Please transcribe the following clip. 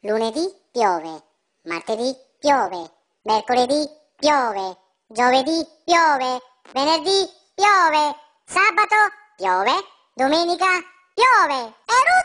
Lunedì piove, martedì piove, mercoledì piove, giovedì piove, venerdì piove, sabato piove, domenica piove. È